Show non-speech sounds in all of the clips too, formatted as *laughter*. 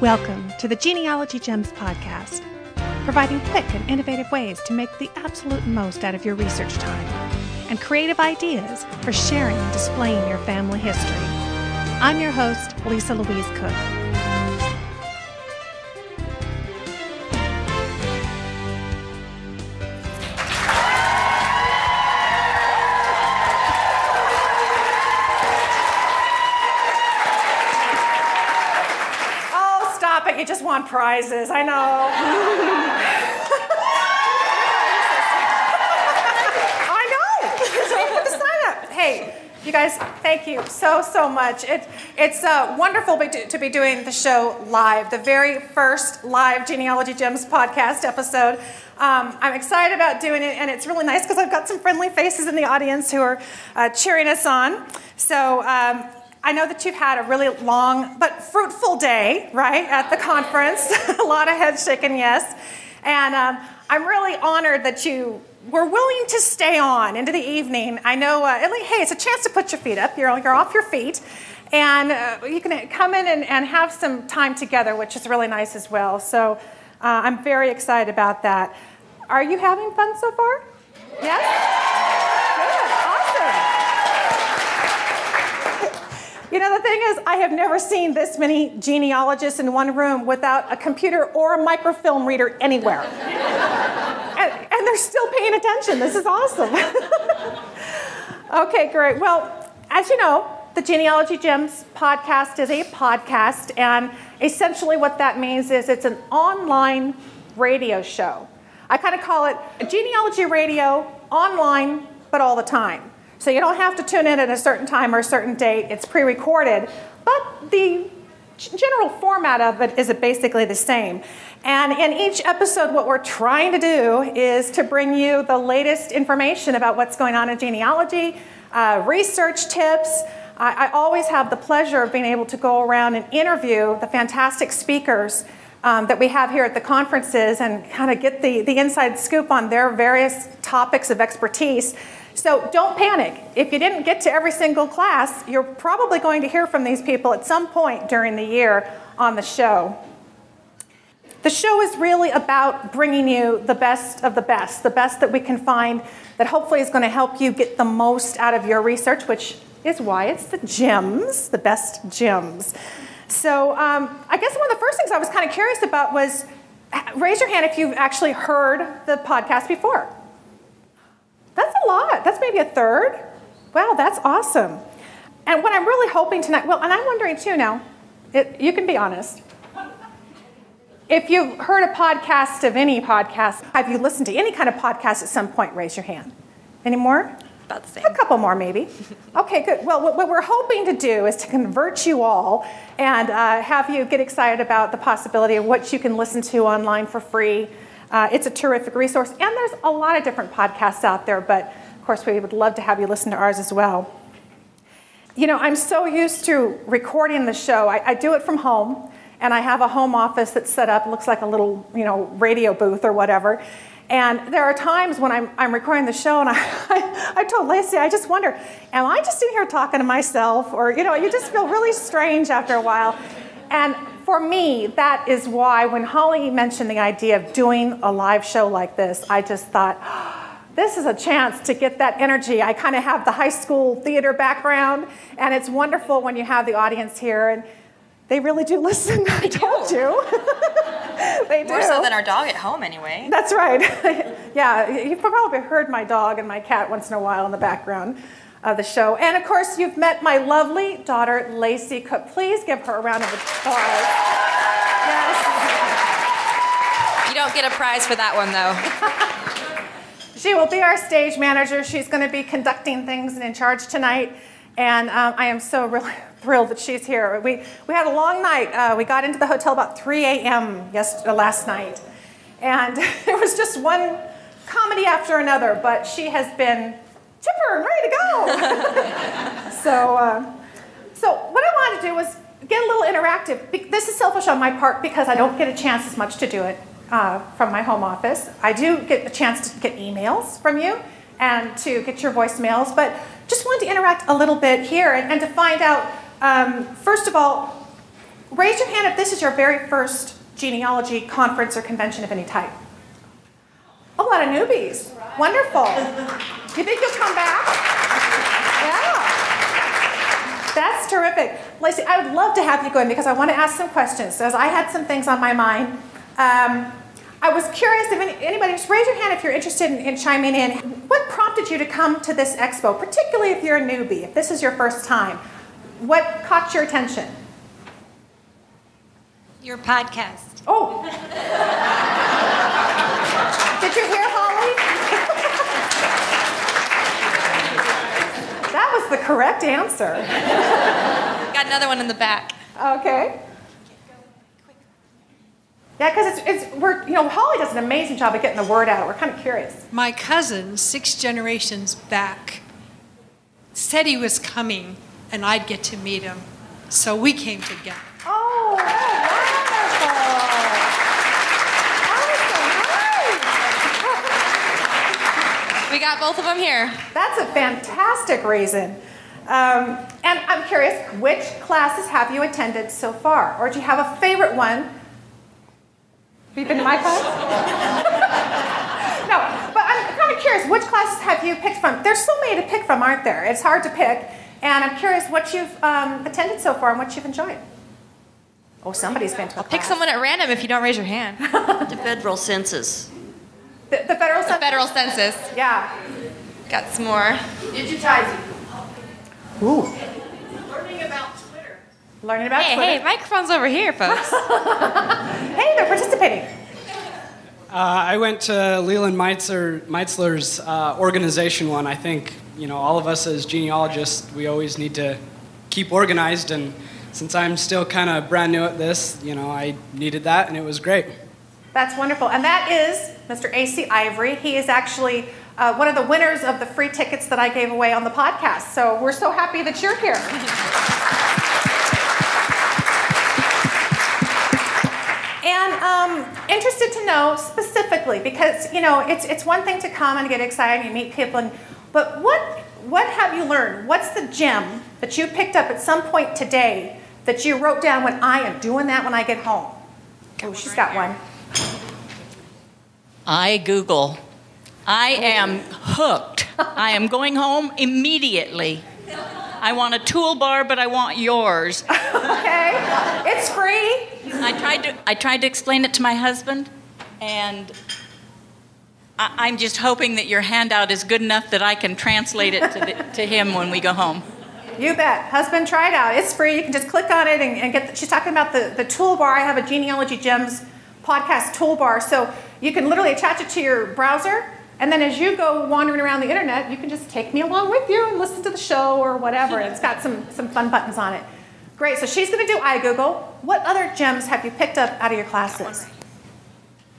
Welcome to the Genealogy Gems podcast, providing quick and innovative ways to make the absolute most out of your research time and creative ideas for sharing and displaying your family history. I'm your host, Lisa Louise Cooke. Prizes. I know. *laughs* Hey, you guys, thank you so, so much. It, it's uh, wonderful to be doing the show live, the very first live Genealogy Gems podcast episode. Um, I'm excited about doing it, and it's really nice because I've got some friendly faces in the audience who are uh, cheering us on. So, um, I know that you've had a really long but fruitful day, right, at the conference. *laughs* a lot of heads shaking yes. And um, I'm really honored that you were willing to stay on into the evening. I know, uh, least, hey, it's a chance to put your feet up. You're, you're off your feet. And uh, you can come in and, and have some time together, which is really nice as well. So uh, I'm very excited about that. Are you having fun so far? Yes? Good, awesome. You know, the thing is, I have never seen this many genealogists in one room without a computer or a microfilm reader anywhere. *laughs* and, and they're still paying attention. This is awesome. *laughs* okay, great. Well, as you know, the Genealogy Gems podcast is a podcast, and essentially what that means is it's an online radio show. I kind of call it a genealogy radio online, but all the time. So you don't have to tune in at a certain time or a certain date. It's pre-recorded, but the general format of it is basically the same. And in each episode, what we're trying to do is to bring you the latest information about what's going on in genealogy, uh, research tips. I, I always have the pleasure of being able to go around and interview the fantastic speakers um, that we have here at the conferences and kind of get the, the inside scoop on their various topics of expertise. So don't panic. If you didn't get to every single class, you're probably going to hear from these people at some point during the year on the show. The show is really about bringing you the best of the best, the best that we can find that hopefully is going to help you get the most out of your research, which is why it's the gems, the best gems. So um, I guess one of the first things I was kind of curious about was raise your hand if you've actually heard the podcast before. That's a lot. That's maybe a third. Wow, that's awesome. And what I'm really hoping tonight, well, and I'm wondering too now, it, you can be honest. If you've heard a podcast of any podcast, have you listened to any kind of podcast at some point? Raise your hand. Any more? About the same. A couple more, maybe. *laughs* Okay, good. Well, what, what we're hoping to do is to convert you all and uh, have you get excited about the possibility of what you can listen to online for free. Uh, it's a terrific resource, and there's a lot of different podcasts out there, but of course, we would love to have you listen to ours as well. You know, I'm so used to recording the show, I, I do it from home, and I have a home office that's set up, looks like a little, you know, radio booth or whatever. And there are times when I'm, I'm recording the show, and I, I, *laughs* I told Lacey, I just wonder, am I just in here talking to myself? Or, you know, you just feel really strange after a while. And for me, that is why when Holly mentioned the idea of doing a live show like this, I just thought, ah, this is a chance to get that energy. I kind of have the high school theater background, and it's wonderful when you have the audience here. And they really do *laughs* listen. I told you. *laughs* they do. More so than our dog at home, anyway. That's right. *laughs* yeah, you've probably heard my dog and my cat once in a while in the background of the show. And of course, you've met my lovely daughter, Lacey Cooke. Please give her a round of applause. Yes. You don't get a prize for that one, though. *laughs* she will be our stage manager. She's going to be conducting things and in charge tonight. And um, I am so really *laughs* thrilled that she's here. We, we had a long night. Uh, we got into the hotel about 3 a.m. Yes, last night. And *laughs* it was just one comedy after another, but she has been chipper and ready to go. *laughs* so, uh, so what I wanted to do was get a little interactive. This is selfish on my part because I don't get a chance as much to do it uh, from my home office. I do get a chance to get emails from you and to get your voicemails, but just wanted to interact a little bit here and, and to find out, um, first of all, raise your hand if this is your very first genealogy conference or convention of any type. A lot of newbies. Wonderful. You think you'll come back? Yeah. That's terrific. Lacey, I would love to have you go in because I want to ask some questions. As I had some things on my mind. Um, I was curious if any, anybody, just raise your hand if you're interested in, in, chiming in. What prompted you to come to this expo, particularly if you're a newbie, if this is your first time? What caught your attention? Your podcast. Oh. *laughs* Did you hear Holly? That was the correct answer. *laughs* Got another one in the back. Okay. Yeah, because it's, it's, we're, you know, Holly does an amazing job of getting the word out. We're kind of curious. My cousin, six generations back, said he was coming and I'd get to meet him. So we came together. Oh, wonderful. Awesome. We got both of them here. That's a fantastic reason. Um, and I'm curious, which classes have you attended so far? Or do you have a favorite one have you been to my class? *laughs* no, but I'm kind of curious, which classes have you picked from? There's so many to pick from, aren't there? It's hard to pick. And I'm curious what you've um, attended so far and what you've enjoyed. Oh, somebody's been to a I'll pick someone at random if you don't raise your hand. *laughs* the federal census. The, the federal census? The federal census. Yeah. Got some more. Digitizing. Ooh. Learning about Twitter. Learning about hey, Twitter. Hey, microphone's over here, folks. *laughs* hey, they're participating. Uh, I went to Leland Meitzler, Meitzler's uh, organization one. I think you know all of us as genealogists, we always need to keep organized. And since I'm still kind of brand new at this, you know, I needed that, and it was great. That's wonderful. And that is Mr. A.C. Ivory. He is actually uh, one of the winners of the free tickets that I gave away on the podcast. So we're so happy that you're here. And um, interested to know specifically because you know it's it's one thing to come and get excited and you meet people, and, but what what have you learned? What's the gem that you picked up at some point today that you wrote down when I am doing that when I get home? Oh, she's got one. iGoogle. I am hooked. I am going home immediately. I want a toolbar, but I want yours. *laughs* okay, it's free. I tried to. I tried to explain it to my husband, and I, am just hoping that your handout is good enough that I can translate it to, the, to him when we go home. You bet. Husband, try it out. It's free. You can just click on it and, and get. The, she's talking about the, the toolbar. I have a genealogy gems podcast toolbar, so you can literally attach it to your browser and then as you go wandering around the internet, you can just take me along with you and listen to the show or whatever. it's got some, some fun buttons on it. Great, so she's going to do iGoogle. What other gems have you picked up out of your classes?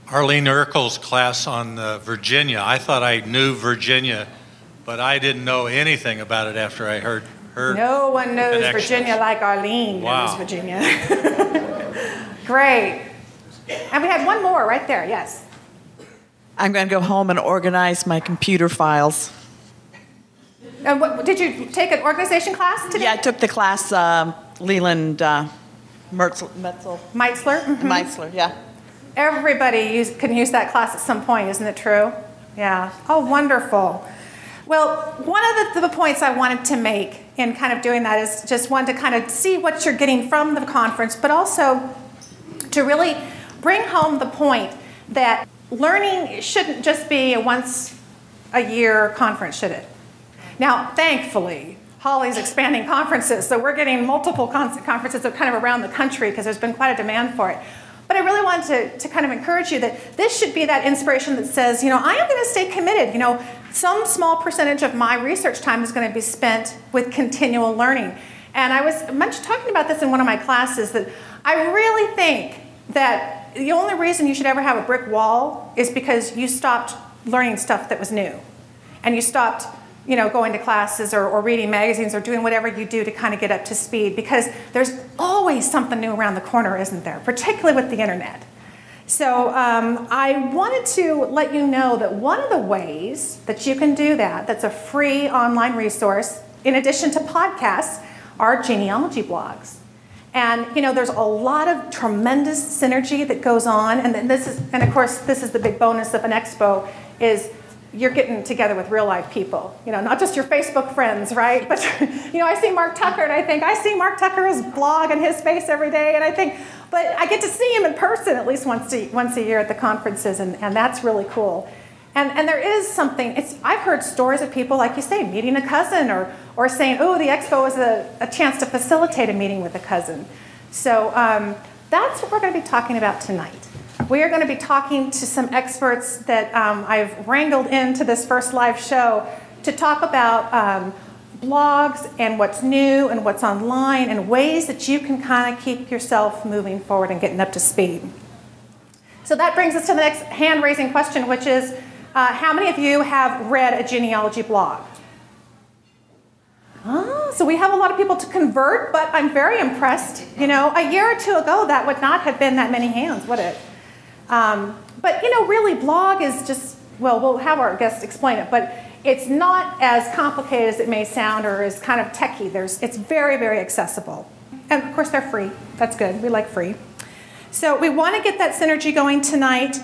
Arlene Eakle's class on uh, Virginia. I thought I knew Virginia, but I didn't know anything about it after I heard her. No one knows Virginia like Arlene wow. knows Virginia. *laughs* Great. And we had one more right there, yes. I'm going to go home and organize my computer files. And what, did you take an organization class today? Yeah, I took the class um, Leland uh, Mertzel, Metzel. Meitzler? Mm-hmm. Meitzler, yeah. Everybody use, can use that class at some point, isn't it true? Yeah. Oh, wonderful. Well, one of the, the points I wanted to make in kind of doing that is just one to kind of see what you're getting from the conference, but also to really bring home the point that learning shouldn't just be a once a year conference, should it? Now, thankfully, Holly's expanding conferences, so we're getting multiple conferences kind of around the country because there's been quite a demand for it. But I really wanted to, to kind of encourage you that this should be that inspiration that says, you know, I am going to stay committed. You know, some small percentage of my research time is going to be spent with continual learning. And I was much talking about this in one of my classes that I really think that the only reason you should ever have a brick wall is because you stopped learning stuff that was new. And you stopped, you know, going to classes or, or reading magazines or doing whatever you do to kind of get up to speed because there's always something new around the corner, isn't there? Particularly with the internet. So um, I wanted to let you know that one of the ways that you can do that, that's a free online resource, in addition to podcasts, are genealogy blogs. And you know, there's a lot of tremendous synergy that goes on, and then this is, and of course, this is the big bonus of an expo is you're getting together with real life people, you know, not just your Facebook friends, right? But *laughs* you know, I see Mark Tucker, and I think I see Mark Tucker's blog and his face every day, and I think, but I get to see him in person at least once a, once a year at the conferences, and, and that's really cool. And, and there is something, it's, I've heard stories of people, like you say, meeting a cousin or, or saying, oh, the expo was a, a chance to facilitate a meeting with a cousin. So um, that's what we're going to be talking about tonight. We are going to be talking to some experts that um, I've wrangled into this first live show to talk about um, blogs and what's new and what's online and ways that you can kind of keep yourself moving forward and getting up to speed. So that brings us to the next hand raising question, which is uh, how many of you have read a genealogy blog? Oh, so we have a lot of people to convert, but I'm very impressed. You know, a year or two ago, that would not have been that many hands, would it? Um, but you know, really, blog is just well, we'll have our guests explain it, but it's not as complicated as it may sound or as kind of techy. There's, it's very, very accessible, and of course, they're free. That's good. We like free. So we want to get that synergy going tonight,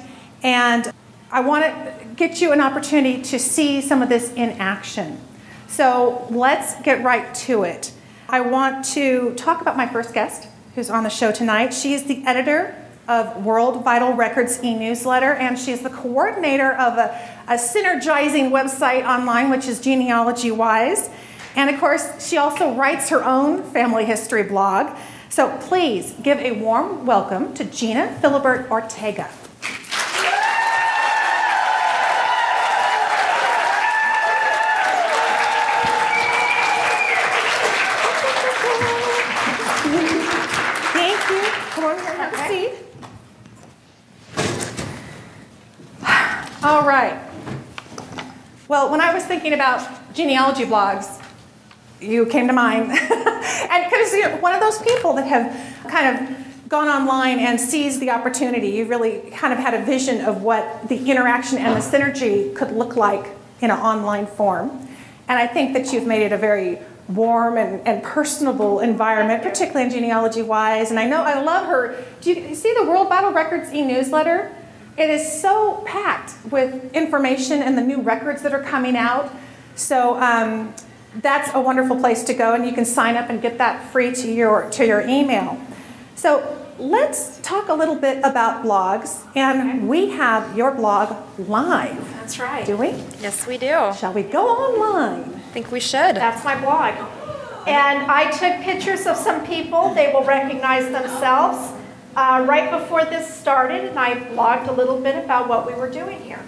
and I want to get you an opportunity to see some of this in action. So let's get right to it. I want to talk about my first guest who's on the show tonight. She is the editor of World Vital Records e newsletter, and she's the coordinator of a, a synergizing website online, which is Genealogy Wise. And of course, she also writes her own family history blog. So please give a warm welcome to Gena Philibert Ortega. Well, when I was thinking about genealogy blogs, you came to mind. *laughs* and because you're one of those people that have kind of gone online and seized the opportunity, you really kind of had a vision of what the interaction and the synergy could look like in an online form. And I think that you've made it a very warm and, and personable environment, particularly in genealogy wise. And I know I love her. Do you see the World Vital Records e newsletter? It is so packed with information and the new records that are coming out. So um, that's a wonderful place to go, and you can sign up and get that free to your to your email. So let's talk a little bit about blogs, and we have your blog live. That's right. Do we? Yes, we do. Shall we go online? I think we should. That's my blog. And I took pictures of some people. They will recognize themselves uh, right before this started, and I blogged a little bit about what we were doing here.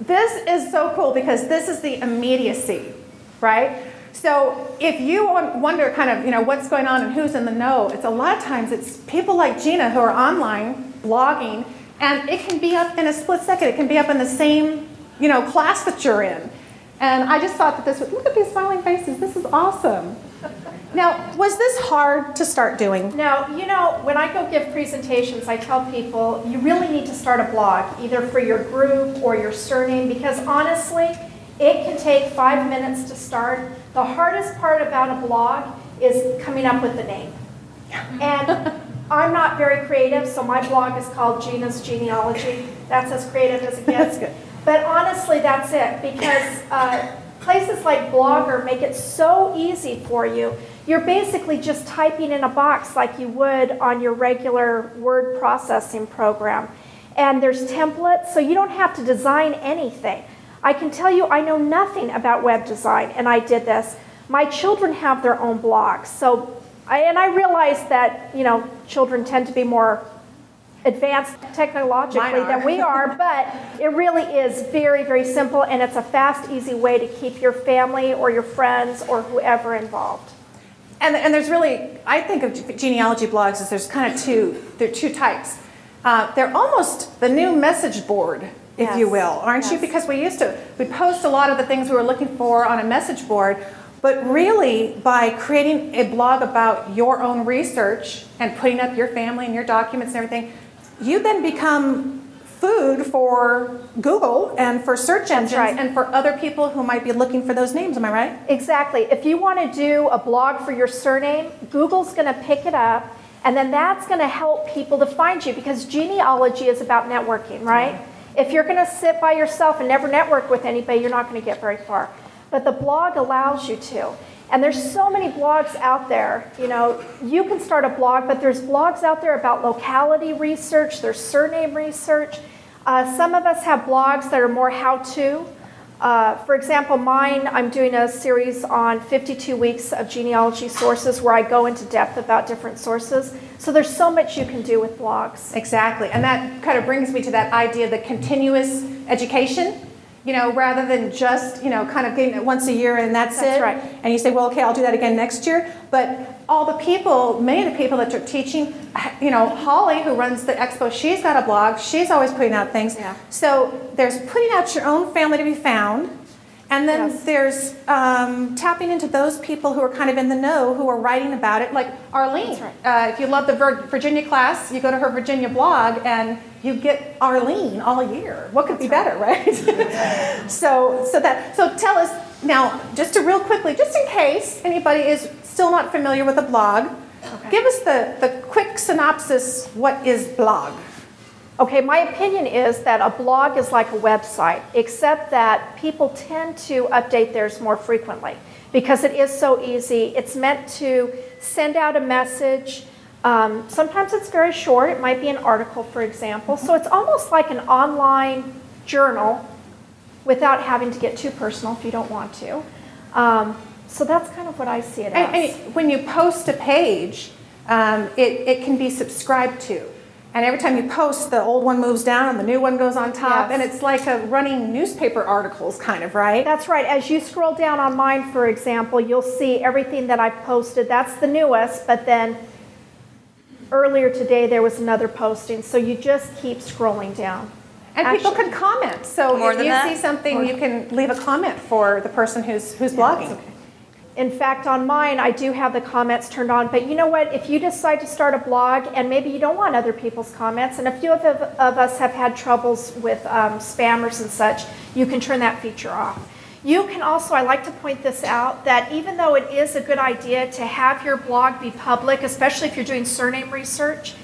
This is so cool because this is the immediacy, right? So if you wonder kind of, you know, what's going on and who's in the know, it's a lot of times it's people like Gena who are online blogging and it can be up in a split second. It can be up in the same, you know, class that you're in. And I just thought that this would, look at these smiling faces. This is awesome. Now, was this hard to start doing? Now, you know, when I go give presentations, I tell people you really need to start a blog, either for your group or your surname, because honestly, it can take five minutes to start. The hardest part about a blog is coming up with the name. And I'm not very creative, so my blog is called Gena's Genealogy. That's as creative as it gets. But honestly, that's it, because uh, places like Blogger make it so easy for you. You're basically just typing in a box like you would on your regular word processing program. And there's templates, so you don't have to design anything. I can tell you, I know nothing about web design, and I did this. My children have their own blogs, so I, and I realize that you know children tend to be more advanced technologically than we are, but it really is very, very simple, and it's a fast, easy way to keep your family or your friends or whoever involved. And, and there's really, I think of genealogy blogs as there's kind of two, there are two types. Uh, they're almost the new message board, if Yes. you will, aren't you? Because we used to, we'd post a lot of the things we were looking for on a message board, but really by creating a blog about your own research and putting up your family and your documents and everything, you then become food for Google and for search engines right. and for other people who might be looking for those names. Am I right? Exactly. If you want to do a blog for your surname, Google's going to pick it up, and then that's going to help people to find you because genealogy is about networking, right? If you're going to sit by yourself and never network with anybody, you're not going to get very far. But the blog allows you to. And there's so many blogs out there. You know, you can start a blog, but there's blogs out there about locality research, there's surname research. Uh, some of us have blogs that are more how-to. Uh, for example, mine, I'm doing a series on 52 weeks of genealogy sources where I go into depth about different sources. So there's so much you can do with blogs. Exactly. And that kind of brings me to that idea of the continuous education you know, rather than just, you know, kind of getting it once a year and that's, That's it. right. And you say, well, okay, I'll do that again next year. But all the people, many of the people that you're teaching, you know, Holly, who runs the expo, she's got a blog. She's always putting out things. Yeah. So there's putting out your own family to be found. And then Yes. there's um, tapping into those people who are kind of in the know, who are writing about it, like Arlene. That's right. Uh, if you love the Virginia class, you go to her Virginia blog and you get Arlene all year. What could be better, *laughs* right? so, so that so tell us now, just to real quickly, just in case anybody is still not familiar with a blog, give us the, the quick synopsis. What is blog? Okay, my opinion is that a blog is like a website, except that people tend to update theirs more frequently because it is so easy. It's meant to send out a message. Um, sometimes it's very short, it might be an article, for example. So it's almost like an online journal without having to get too personal if you don't want to. Um, so that's kind of what I see it as. And, and when you post a page, um, it, it can be subscribed to. And every time you post, the old one moves down and the new one goes on top. Yes. And it's like a running newspaper articles, kind of, right? That's right. As you scroll down on mine, for example, you'll see everything that I've posted. That's the newest, but then earlier today there was another posting. So you just keep scrolling down. And people can comment. So More if than you that? see something, you can leave a comment for the person who's, who's blogging. In fact, on mine, I do have the comments turned on. But you know what? If you decide to start a blog and maybe you don't want other people's comments, and a few of, of us have had troubles with um, spammers and such, you can turn that feature off. You can also, I like to point this out, that even though it is a good idea to have your blog be public, especially if you're doing surname research,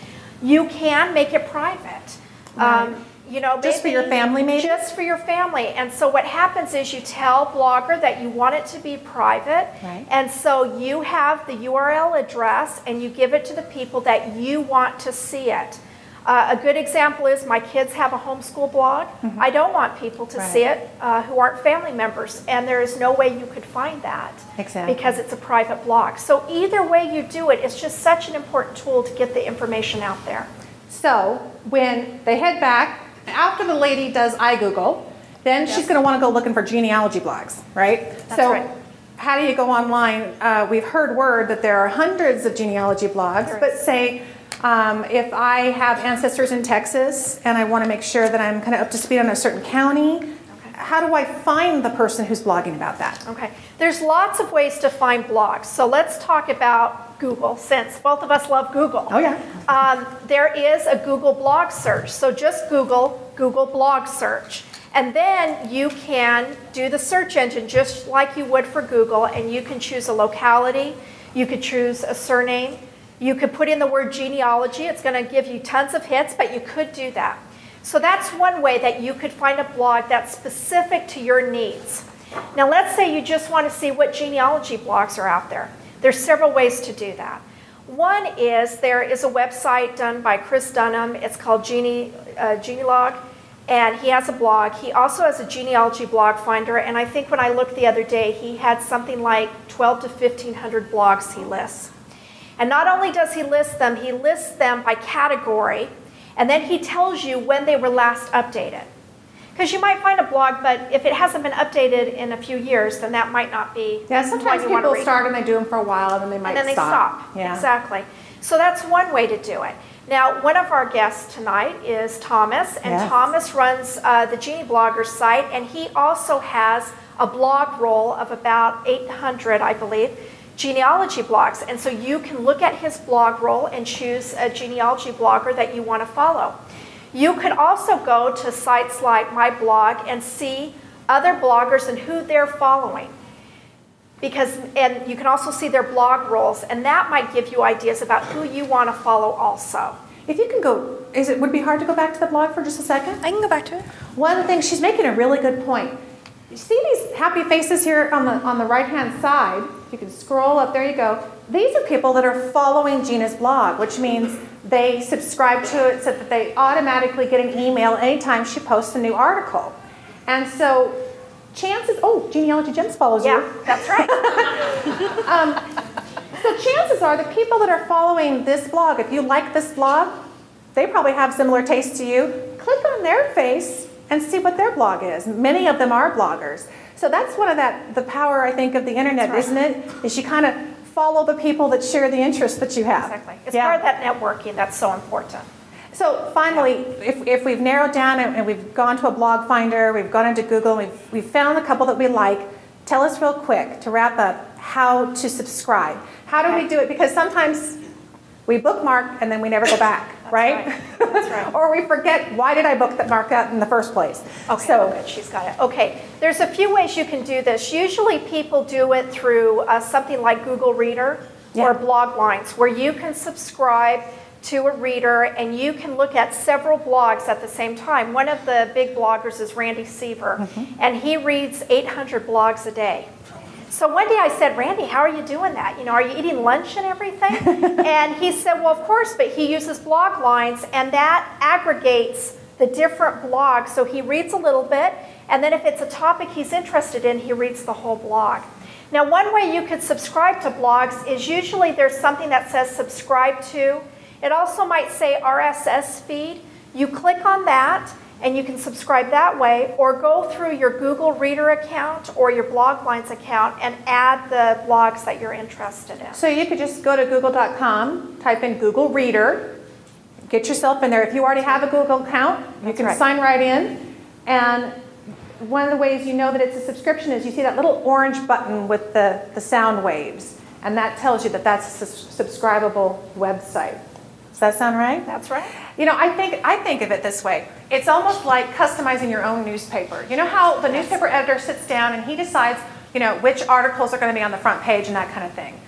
you can make it private. Um, you know, Just for your family, maybe? Just for your family. And so what happens is you tell Blogger that you want it to be private. Right. And so you have the URL address and you give it to the people that you want to see it. Uh, a good example is my kids have a homeschool blog. I don't want people to see it uh, who aren't family members, and there is no way you could find that Exactly. because it's a private blog. So either way you do it, it's just such an important tool to get the information out there. So when they head back, after the lady does iGoogle, then she's going to want to go looking for genealogy blogs, right? That's so right. how do you go online? Uh, we've heard word that there are hundreds of genealogy blogs, There but is. say um, if I have ancestors in Texas and I want to make sure that I'm kind of up to speed on a certain county, how do I find the person who's blogging about that? Okay, there's lots of ways to find blogs. So let's talk about Google, since both of us love Google. Oh, yeah. Um, there is a Google blog search. So just Google Google blog search. And then you can do the search engine just like you would for Google, and you can choose a locality, you could choose a surname, you could put in the word genealogy. It's going to give you tons of hits, but you could do that. So that's one way that you could find a blog that's specific to your needs. Now, let's say you just want to see what genealogy blogs are out there. There's several ways to do that. One is there is a website done by Chris Dunham. It's called Gene, uh, and he has a blog. He also has a genealogy blog finder, and I think when I looked the other day, he had something like 12 to 1500 blogs he lists. And not only does he list them, he lists them by category, and then he tells you when they were last updated. Because you might find a blog, but if it hasn't been updated in a few years, then that might not be. Yeah, sometimes you people start and they do them for a while and then they might and then they stop. stop. Yeah. Exactly. So that's one way to do it. Now, one of our guests tonight is Thomas, and Yes. Thomas runs uh, the Geneablogger site, and he also has a blog roll of about 800, I believe, genealogy blogs. And so you can look at his blog roll and choose a genealogy blogger that you want to follow. You could also go to sites like my blog and see other bloggers and who they're following. Because, and you can also see their blog roles, and that might give you ideas about who you want to follow also. If you can go, is it would it be hard to go back to the blog for just a second? I can go back to it. One of the things she's making a really good point. You see these happy faces here on the on the right hand side? You can scroll up. There you go. These are people that are following Gena's blog, which means they subscribe to it so that they automatically get an email anytime she posts a new article. And so chances, oh, Genealogy Gems follows Yeah, you. that's right. *laughs* Um, so chances are the people that are following this blog, if you like this blog, they probably have similar tastes to you. Click on their face and see what their blog is. Many of them are bloggers. So that's one of that the power I think of the internet, That's isn't it? Is you kind of follow the people that share the interests that you have. Exactly. It's Yeah. part of that networking that's so important. So finally, if, if we've narrowed down and, and we've gone to a blog finder, we've gone into Google, we've, we've found a couple that we like, tell us real quick to wrap up how to subscribe. How do we do it? Because sometimes we bookmark and then we never go back, right? right. *laughs* That's right. or we forget why did I book that in the first place? Okay, so good. She's got it. Okay, there's a few ways you can do this. Usually, people do it through uh, something like Google Reader Yeah. or Bloglines, where you can subscribe to a reader and you can look at several blogs at the same time. One of the big bloggers is Randy Seaver, Mm-hmm. and he reads 800 blogs a day. So one day I said, Randy, how are you doing that? You know, are you eating lunch and everything? *laughs* and he said, well, of course, but he uses Bloglines, and that aggregates the different blogs. So he reads a little bit, and then if it's a topic he's interested in, he reads the whole blog. Now, one way you could subscribe to blogs is usually there's something that says subscribe to. It also might say RSS feed. You click on that, and you can subscribe that way, or go through your Google Reader account or your Bloglines account and add the blogs that you're interested in. So you could just go to google.com, type in Google Reader, get yourself in there. If you already have a Google account, you That's can right. sign right in. And one of the ways you know that it's a subscription is you see that little orange button with the, the sound waves. And that tells you that that's a subscribable website. Does that sound right? That's right. You know, I think I think of it this way. It's almost like customizing your own newspaper. You know how the newspaper editor sits down and he decides, you know, which articles are going to be on the front page and that kind of thing.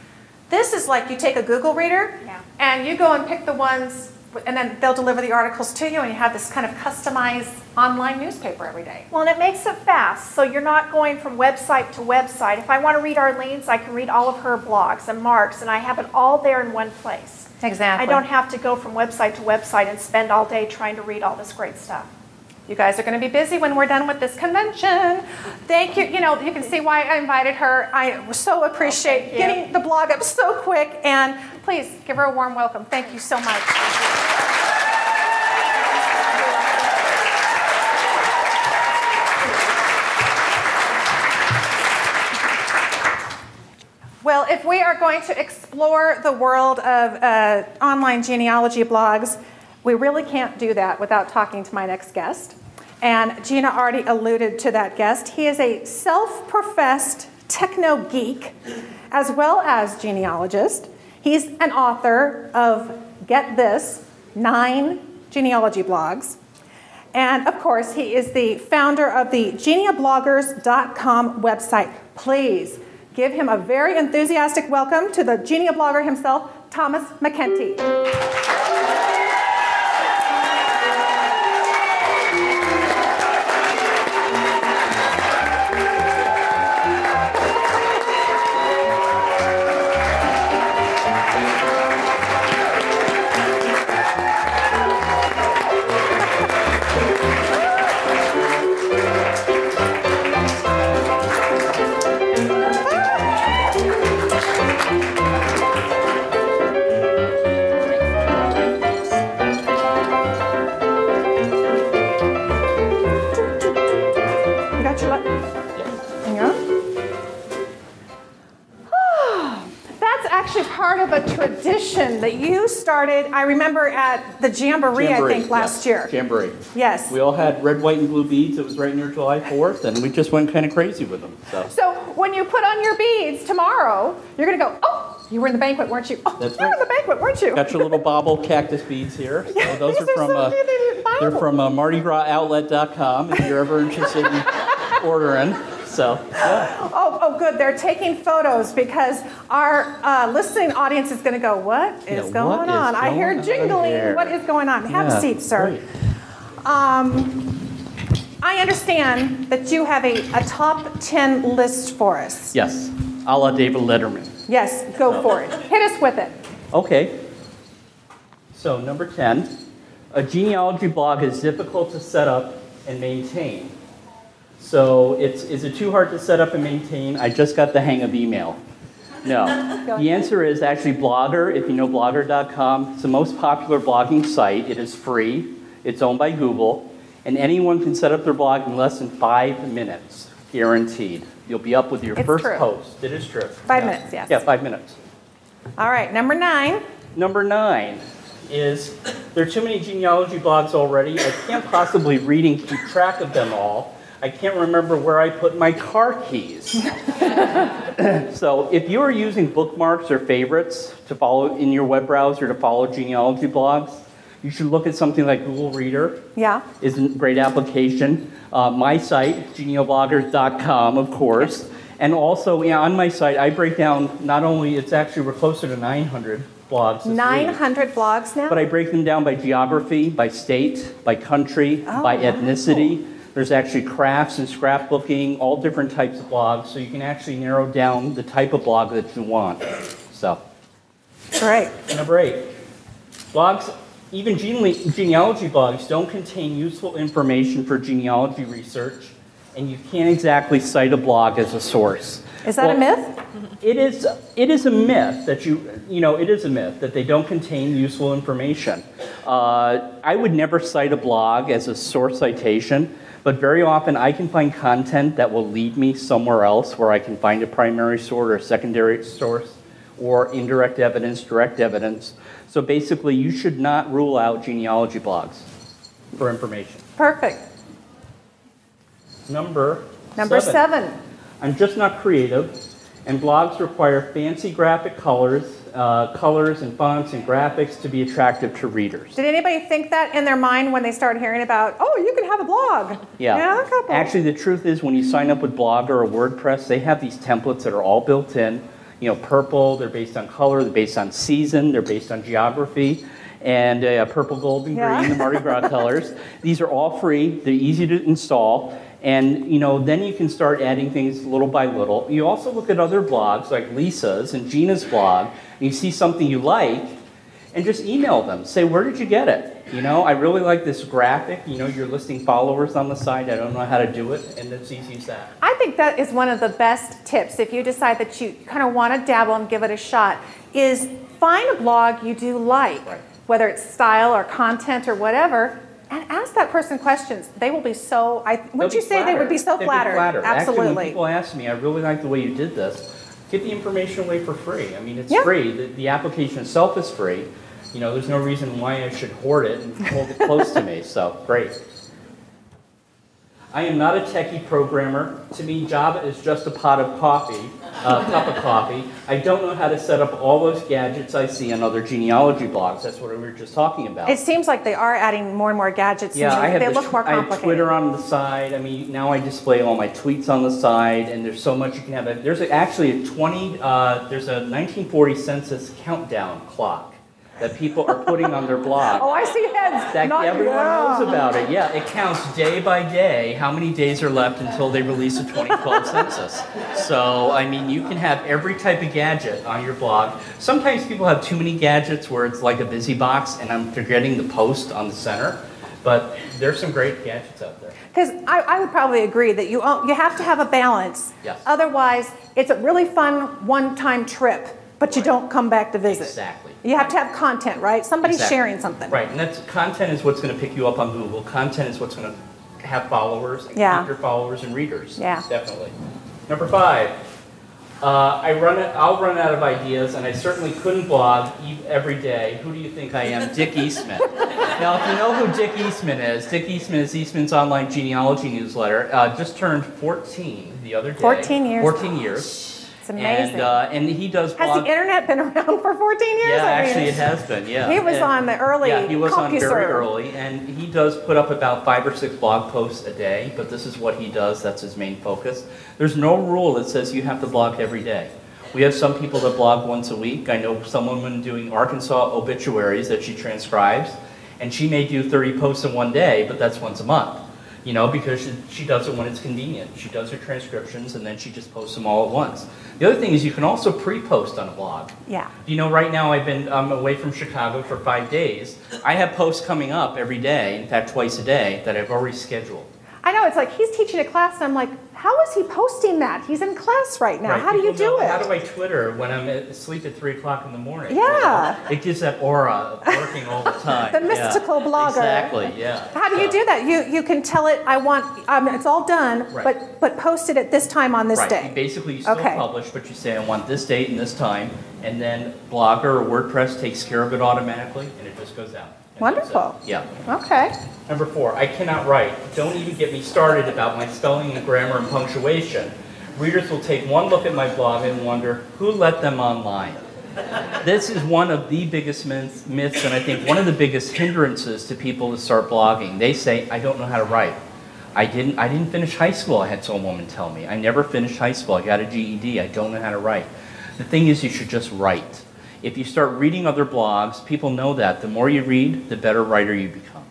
This is like you take a Google reader Yeah. and you go and pick the ones and then they'll deliver the articles to you and you have this kind of customized online newspaper every day. Well, and it makes it fast, so you're not going from website to website. If I want to read Arlene's, I can read all of her blogs and Mark's, and I have it all there in one place. Exactly. I don't have to go from website to website and spend all day trying to read all this great stuff. You guys are going to be busy when we're done with this convention. Thank you. You know, you can see why I invited her. I so appreciate you. getting the blog up so quick. And please give her a warm welcome. Thank you so much. Well, if we are going to explore the world of uh, online genealogy blogs, we really can't do that without talking to my next guest. And Gena already alluded to that guest. He is a self professed techno geek as well as genealogist. He's an author of, get this, nine genealogy blogs. And of course, he is the founder of the geneabloggers.com website. Please give him a very enthusiastic welcome to the Geneablogger himself, Thomas MacEntee. Tradition that you started. I remember at the Jamboree, I think, last yes. year. Jamboree. Yes. We all had red, white, and blue beads. It was right near July 4th, and we just went kind of crazy with them. So So when you put on your beads tomorrow, you're going to go, oh, you were in the banquet, weren't you? Oh, That's you were in the banquet, weren't you? got your little bobble cactus beads here. *laughs* So those These are from so uh, They're from uh, MardiGrasOutlet.com if you're ever interested in *laughs* ordering. So, yeah. Oh, oh, good. They're taking photos because our uh, listening audience is going to go, What is Yeah, going what is on? I hear going on jingling. here?" What is going on? Have Yeah, a seat, sir. Um, I understand that you have a, a top 10 list for us. Yes, a la David Letterman. Yes, go for it. Hit us with it. Okay. So, number 10, a genealogy blog is difficult to set up and maintain. So, it's, is it too hard to set up and maintain? I just got the hang of email. No. *laughs* The answer is actually Blogger. If you know blogger.com, it's the most popular blogging site. It is free, it's owned by Google, and anyone can set up their blog in less than five minutes, guaranteed. You'll be up with your It's first true. post. It is true. Five Yeah. minutes, yes. Yeah, five minutes. All right, number nine. Number nine is there are too many genealogy blogs already. I can't possibly read and keep track of them all. I can't remember where I put my car keys. *laughs* so if you are using bookmarks or favorites to follow in your web browser to follow genealogy blogs, you should look at something like Google Reader. Yeah. Is a great application. Uh, my site, geneabloggers.com, of course. And also yeah, on my site, I break down not only, it's actually, we're closer to 900 blogs. this week. 900 blogs now? But I break them down by geography, by state, by country, Oh, by wow. There's actually crafts and scrapbooking, all different types of blogs, so you can actually narrow down the type of blog that you want. So, Great. number eight, blogs, even gene- genealogy blogs, don't contain useful information for genealogy research, and you can't exactly cite a blog as a source. Is that a myth? it is, it is a myth that you, you know, it is a myth that they don't contain useful information. Uh, I would never cite a blog as a source citation, but very often I can find content that will lead me somewhere else where I can find a primary source or a secondary source or indirect evidence, direct evidence. So basically, you should not rule out genealogy blogs for information. Perfect. Number Number seven. I'm just not creative, and blogs require fancy graphic colors, uh, colors and fonts and graphics to be attractive to readers. Did anybody think that in their mind when they started hearing about, oh, you can have a blog? Yeah. Yeah, a couple. Actually, the truth is, when you sign up with Blogger or WordPress, they have these templates that are all built in. You know, purple, they're based on color, they're based on season, they're based on geography, and uh, purple, gold, and Yeah. green, the Mardi Gras *laughs* colors. These are all free, they're easy to install, and you know, then you can start adding things little by little. You also look at other blogs like Lisa's and Gena's blog, and you see something you like, and just email them. Say, where did you get it? You know, I really like this graphic. You know, you're listing followers on the site. I don't know how to do it, and it's easy as that. I think that is one of the best tips if you decide that you kind of want to dabble and give it a shot is find a blog you do like, Right. whether it's style or content or whatever, and ask that person questions. They will be so, I, wouldn't you be say they would be so They'd flattered? Actually, when Absolutely. people ask me, I really like the way you did this, get the information away for free. I mean, it's Yeah. free. The, the application itself is free. You know, there's no reason why I should hoard it and hold it close to me. *laughs* So, great. I am not a techie programmer. To me, Java is just a pot of coffee, a cup of coffee. I don't know how to set up all those gadgets I see on other genealogy blogs. That's what we were just talking about. It seems like they are adding more and more gadgets. Yeah, I have, they the look more I have complicated. Twitter on the side. I mean, now I display all my tweets on the side, and there's so much you can have. There's a, actually a 20. Uh, there's a 1940 census countdown clock that people are putting on their blog. *laughs* Oh, I see heads. that Not- everyone yeah. knows about it. Yeah, it counts day by day how many days are left until they release a 2012 *laughs* census. So, I mean, you can have every type of gadget on your blog. Sometimes people have too many gadgets where it's like a busy box and I'm forgetting the post on the center. But there's some great gadgets out there. Because I, I would probably agree that you, you have to have a balance. Yes. Otherwise, it's a really fun one-time trip, but you don't come back to visit. Exactly. You have to have content, right? Somebody's Exactly. sharing something. Right, and that's content is what's going to pick you up on Google. Content is what's going to have followers and Yeah. keep your followers and readers. Yeah. definitely. Number five, uh, I run it. I'll run out of ideas, and I certainly couldn't blog e- every day. Who do you think I am, Dick Eastman? *laughs* now, if you know who Dick Eastman is, Dick Eastman is Eastman's online genealogy newsletter. Uh, just turned 14 the other day. 14 years. 14 years. It's amazing. And, uh, and he does Blog- Has the internet been around for 14 years? Yeah, I mean, actually, it has been. Yeah, He was And- on the early Yeah, he was on very early, and he does put up about five or six blog posts a day. But this is what he does. That's his main focus. There's no rule that says you have to blog every day. We have some people that blog once a week. I know some woman doing Arkansas obituaries that she transcribes, and she may do 30 posts in one day, but that's once a month. You know, because she, she does it when it's convenient. She does her transcriptions and then she just posts them all at once. The other thing is you can also pre-post on a blog. Yeah. You know, right now I've been I'm away from Chicago for five days. I have posts coming up every day, in fact, twice a day, that I've already scheduled. I know, it's like he's teaching a class, and I'm like, how is he posting that? He's in class right now. Right, How do you do know, it? How do I Twitter when I'm asleep at three o'clock in the morning? Yeah. It gives that aura of working all the *laughs* time. The Yeah. mystical blogger. Exactly. Yeah. How do you do that? You you can tell it. I want. Um, it's all done, Right. but but post it at this time on this right. day. You basically, you still Okay. publish, but you say I want this date and this time, and then Blogger or WordPress takes care of it automatically, and it just goes out. And that's it. Wonderful. Yeah. Okay. Number four, I cannot write. Don't even get me started about my spelling and grammar and punctuation. Readers will take one look at my blog and wonder who let them online. This is one of the biggest myths, myths, and I think one of the biggest hindrances to people to start blogging. They say, "I don't know how to write. I didn't. I didn't finish high school." I had some woman tell me, "I never finished high school. I got a GED. I don't know how to write." The thing is, you should just write. If you start reading other blogs, people know that the more you read, the better writer you become.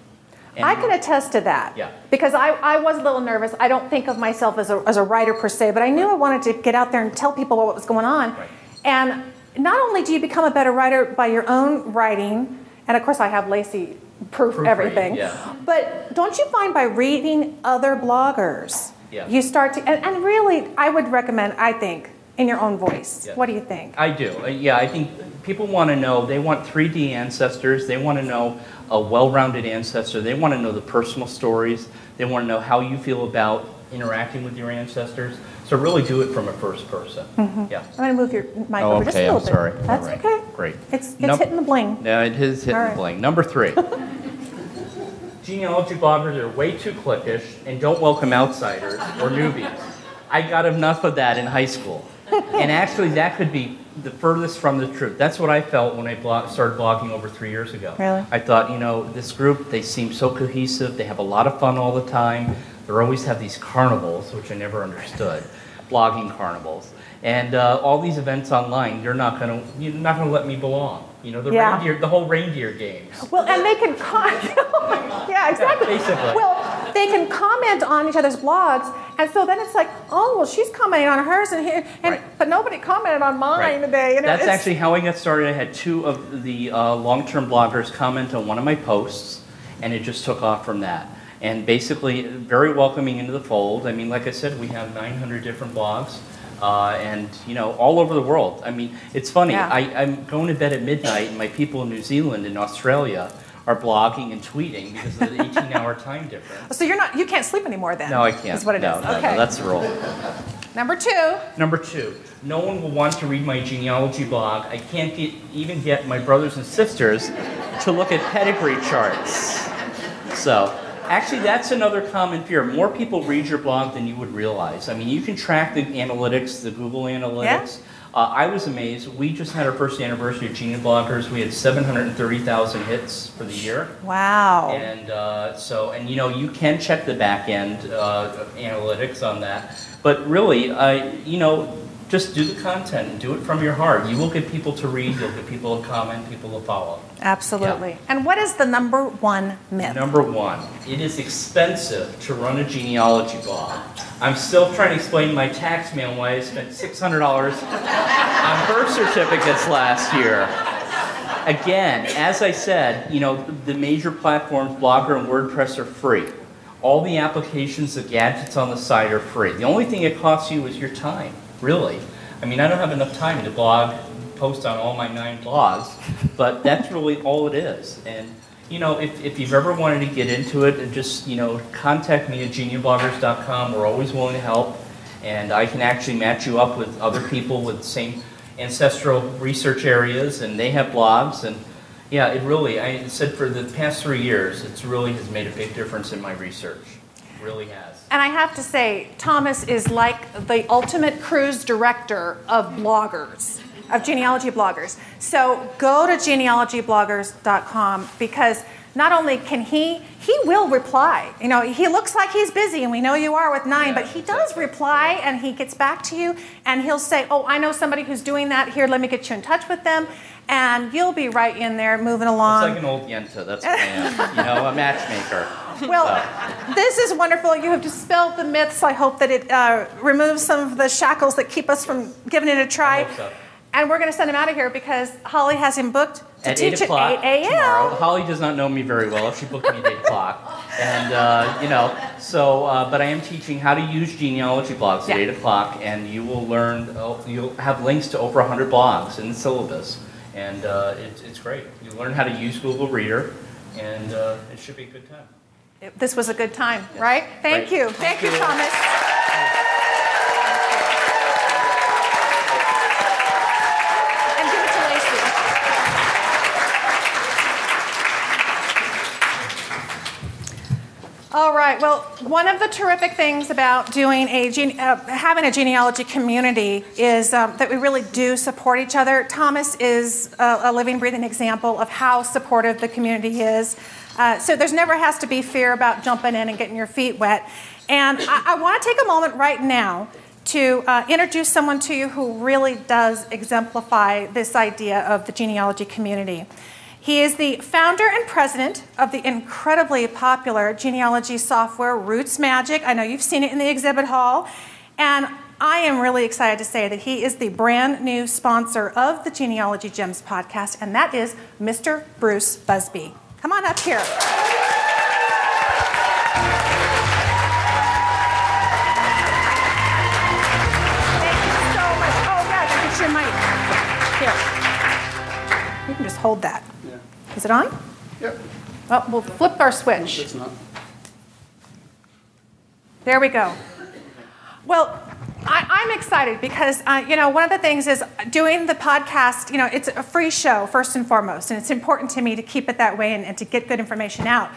And- I can attest to that. Yeah. Because I, I was a little nervous. I don't think of myself as a, as a writer per se, but I knew I wanted to get out there and tell people what was going on. Right. And not only do you become a better writer by your own writing, and of course I have Lacey proof Proofread, everything, yeah. but don't you find by reading other bloggers, Yeah. you start to, and, and really, I would recommend, I think, in your own voice. Yeah. What do you think? I do. Uh, Yeah, I think people want to know, they want 3D ancestors, they want to know a well rounded ancestor, they want to know the personal stories, they want to know how you feel about interacting with your ancestors. So really do it from a first person. Mm-hmm. Yeah. I'm going to move your mic Oh, over just a okay, I'm little bit. sorry. That's All right. okay. Great. It's, it's Num- hitting the bling. No, it is hitting All the right. bling. Number three. *laughs* Genealogy bloggers are way too cliquish and don't welcome outsiders or newbies. I got enough of that in high school. And actually, that could be the furthest from the truth. That's what I felt when I blog, started blogging over three years ago. Really? I thought, you know, this group, they seem so cohesive, they have a lot of fun all the time. They always have these carnivals, which I never understood, blogging carnivals. And uh, all these events online, you're not gonna, you're not gonna let me belong. You know, the Yeah. reindeer, the whole reindeer games. Well, and they can comment. *laughs* yeah, exactly. basically. Well, they can comment on each other's blogs, and so then it's like, oh, well, she's commenting on hers, and here, and Right. but nobody commented on mine Right. today. You know, That's actually how I got started. I had two of the uh, long-term bloggers comment on one of my posts, and it just took off from that. And basically, very welcoming into the fold. I mean, like I said, we have 900 different blogs, uh, and you know, all over the world. I mean, it's funny. Yeah. I, I'm going to bed at midnight, and my people in New Zealand and Australia are blogging and tweeting because of the *laughs* 18-hour time difference. So you're not, you can't sleep anymore then. No, I can't. That's what it is. no, no, okay. no, that's the rule. Number two. Number two, no one will want to read my genealogy blog. I can't get, even get my brothers and sisters to look at pedigree charts. So, actually, that's another common fear. More people read your blog than you would realize. I mean, you can track the analytics, the Google Analytics. Uh, I was amazed. We just had our first anniversary of Geneabloggers. We had 730,000 hits for the year. Wow. And uh, so, and you know, you can check the back end uh, analytics on that. But really, uh, you know, just do the content and do it from your heart. You will get people to read, you'll get people to comment, people to follow. Absolutely. And what is the number one myth? Number one, it is expensive to run a genealogy blog. I'm still trying to explain my tax man why I spent $600 on birth certificates last year. Again, as I said, you know, the major platforms, Blogger and WordPress, are free. All the applications, the gadgets on the site are free. The only thing it costs you is your time, really. I mean, I don't have enough time to blog, post on all my nine *laughs* blogs, but that's really all it is. And you know, if, if you've ever wanted to get into it, and just you know, contact me at geneabloggers.com. We're always willing to help, and I can actually match you up with other people with the same ancestral research areas, and they have blogs. And yeah, it really, I said for the past three years, it's really has made a big difference in my research. really has. And I have to say, Thomas is like the ultimate cruise director of bloggers, of genealogy bloggers. So go to genealogybloggers.com because not only can he, he will reply. You know, he looks like he's busy, and we know you are with nine, but he does reply and he gets back to you and he'll say, Oh, I know somebody who's doing that. Here, let me get you in touch with them. And you'll be right in there moving along. It's like an old Yenta. That's what I am. you know, a matchmaker. *laughs* Well, this is wonderful. You have dispelled the myths. I hope that it uh, removes some of the shackles that keep us from giving it a try. I hope so. And we're going to send him out of here because Holly has him booked to At teach 8 o'clock at 8 a.m. Holly does not know me very well. If she booked me at 8 o'clock. And, uh, you know, so, uh, but I am teaching how to use genealogy blogs at Yeah. 8 o'clock, and you will learn, oh, you'll have links to over 100 blogs in the syllabus. And uh, it, it's great. You learn how to use Google Reader, and uh, it should be a good time. This was a good time, right? Thank you. Thank, Thank you, you. Thomas. All right. Well, one of the terrific things about doing a uh, having a genealogy community is um, that we really do support each other. Thomas is a, a living, breathing example of how supportive the community is. Uh, so there's never has to be fear about jumping in and getting your feet wet. And I, I want to take a moment right now to uh, introduce someone to you who really does exemplify this idea of the genealogy community. He is the founder and president of the incredibly popular genealogy software RootsMagic. I know you've seen it in the exhibit hall. And I am really excited to say that he is the brand new sponsor of the Genealogy Gems podcast, and that is Mr. Bruce Buzbee. Come on up here. Thank you so much. Oh, yeah, get your mic. Here. You can just hold that. Is it on? Yep. Well, we'll flip our switch. It's not. There we go. Well, I, I'm excited because, uh, you know, one of the things is doing the podcast, you know, it's a free show, first and foremost, and it's important to me to keep it that way and, and to get good information out.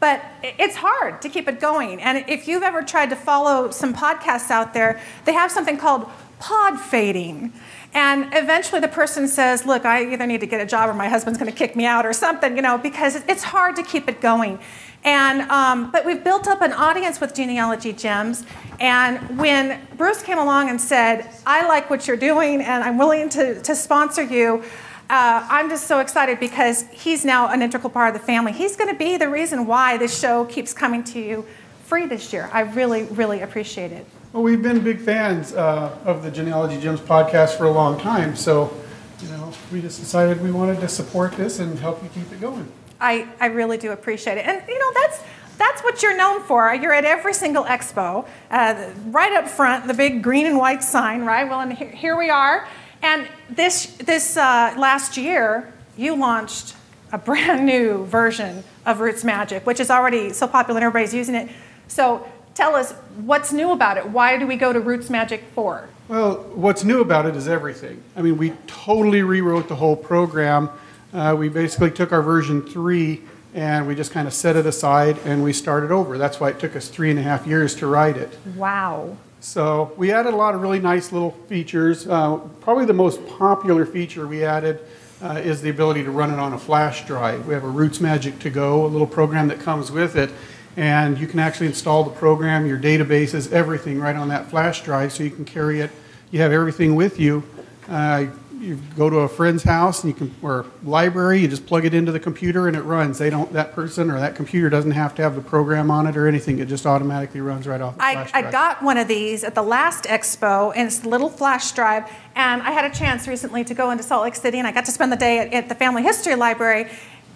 But it's hard to keep it going. And if you've ever tried to follow some podcasts out there, they have something called pod fading. And eventually the person says, Look, I either need to get a job or my husband's going to kick me out or something, you know, because it's hard to keep it going. And, um, but we've built up an audience with Genealogy Gems. And when Bruce came along and said, I like what you're doing and I'm willing to, to sponsor you, uh, I'm just so excited because he's now an integral part of the family. He's going to be the reason why this show keeps coming to you free this year. I really, really appreciate it. Well, we've been big fans uh, of the Genealogy Gems podcast for a long time, so you know we just decided we wanted to support this and help you keep it going. I, I really do appreciate it. And you know, that's that's what you're known for. You're at every single expo, uh, right up front, the big green and white sign, right? Well, and here, here we are. And this this uh, last year, you launched a *laughs* brand new version of RootsMagic, which is already so popular and everybody's using it. So tell us what's new about it. Why do we go to RootsMagic for? Well, what's new about it is everything. I mean, we totally rewrote the whole program. Uh, we basically took our version three and we just kind of set it aside and we started over. That's why it took us three and a half years to write it. Wow. So we added a lot of really nice little features. Uh, probably the most popular feature we added uh, is the ability to run it on a flash drive. We have a RootsMagic to Go, a little program that comes with it, and you can actually install the program, your databases, everything right on that flash drive, so you can carry it. You have everything with you. Uh, you go to a friend's house and you can, or library, you just plug it into the computer and it runs. They don't, that person or that computer doesn't have to have the program on it or anything. It just automatically runs right off the I, flash I got one of these at the last expo, and it's a little flash drive. And I had a chance recently to go into Salt Lake City, and I got to spend the day at, at the Family History Library.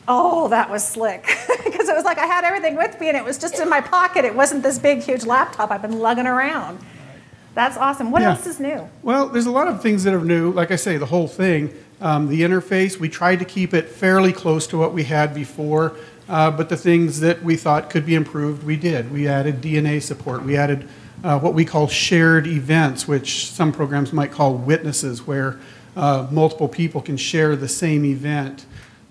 Oh, that was slick. *laughs* Because it was like I had everything with me, and it was just in my pocket. It wasn't this big, huge laptop I've been lugging around. That's awesome. What Yeah. else is new? Well, there's a lot of things that are new. Like I say, the whole thing, um, the interface, we tried to keep it fairly close to what we had before, uh, but the things that we thought could be improved, we did. We added DNA support. We added uh, what we call shared events, which some programs might call witnesses, where uh, multiple people can share the same event.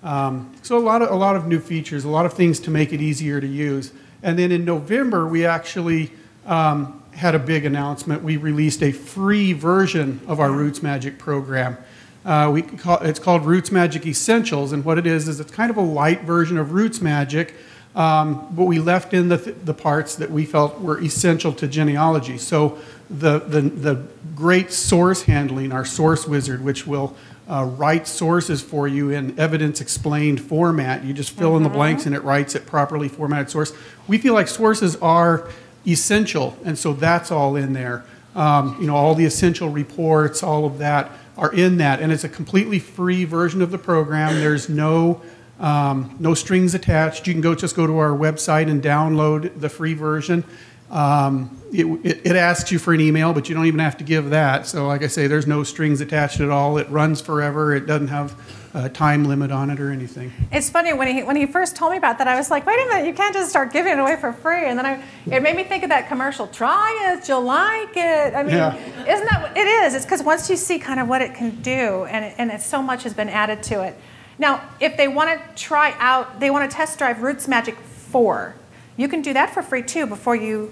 Um, so a lot of a lot of new features, a lot of things to make it easier to use. And then in November, we actually um, had a big announcement. We released a free version of our RootsMagic program. Uh, we call, it's called RootsMagic Essentials, and what it is is it's kind of a light version of RootsMagic, um, but we left in the, the parts that we felt were essential to genealogy. So the, the, the great source handling, our source wizard, which will uh, write sources for you in evidence explained format. You just fill in the blanks and it writes it properly formatted source. We feel like sources are essential, and so that's all in there. Um, you know, all the essential reports, all of that are in that, and it's a completely free version of the program. There's no um, no strings attached. You can go just go to our website and download the free version. Um, it, it, it, asks you for an email, but you don't even have to give that. So, like I say, there's no strings attached at all. It runs forever. It doesn't have a time limit on it or anything. It's funny when he when he first told me about that, I was like, wait a minute, you can't just start giving it away for free. And then I, it made me think of that commercial. Try it, you'll like it. I mean, yeah. isn't that what it is? It's because once you see kind of what it can do, and it, and so much has been added to it. Now, if they want to try out, they want to test drive RootsMagic 4 you can do that for free too before you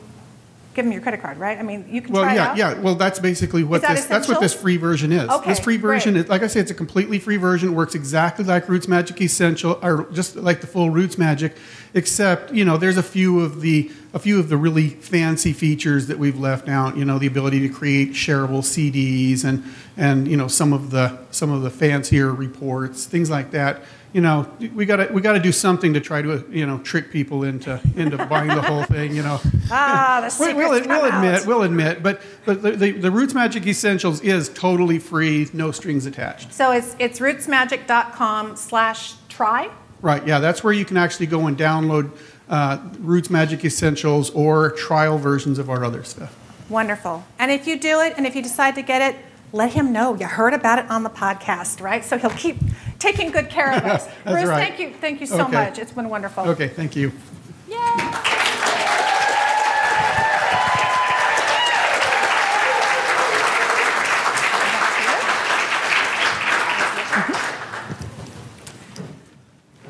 give them your credit card, right? I mean, you can well, try yeah, yeah. Well, that's basically what that this that's what this free version is. Okay, this free version great. is like I say, it's a completely free version. It works exactly like RootsMagic Essential, or just like the full RootsMagic, except you know there's a few of the a few of the really fancy features that we've left out. You know, the ability to create shareable CDs and and you know some of the some of the fancier reports, things like that you know, we got to we got to do something to try to you know trick people into into buying the whole thing. You know, ah, the secrets we'll, we'll, we'll admit out. we'll admit, but but the, the, the RootsMagic Essentials is totally free, no strings attached. So it's it's rootsmagic.com/try. Right. Yeah, that's where you can actually go and download uh, RootsMagic Essentials or trial versions of our other stuff. Wonderful. And if you do it, and if you decide to get it, let him know you heard about it on the podcast, right? So he'll keep taking good care of *laughs* us. Bruce, right. thank you, thank you so Okay. much. It's been wonderful. Okay, thank you.